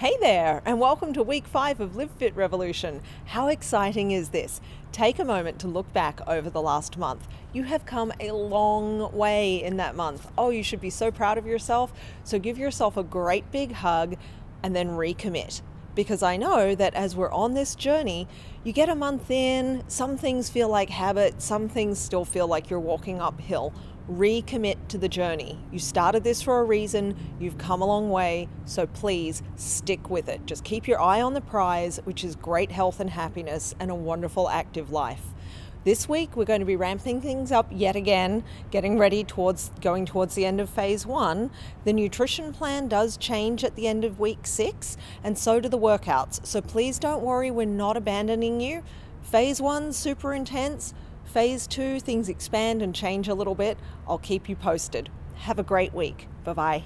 Hey there, and welcome to week five of Live Fit Revolution. How exciting is this? Take a moment to look back over the last month. You have come a long way in that month. Oh, you should be so proud of yourself. So give yourself a great big hug and then recommit. Because I know that as we're on this journey, you get a month in, some things feel like habit, some things still feel like you're walking uphill recommit to the journey. You started this for a reason, you've come a long way, so please stick with it. Just keep your eye on the prize, which is great health and happiness and a wonderful active life. This week we're going to be ramping things up yet again, getting ready towards going towards the end of phase 1. The nutrition plan does change at the end of week 6 and so do the workouts. So please don't worry, we're not abandoning you. Phase 1 super intense Phase two, things expand and change a little bit. I'll keep you posted. Have a great week. Bye bye.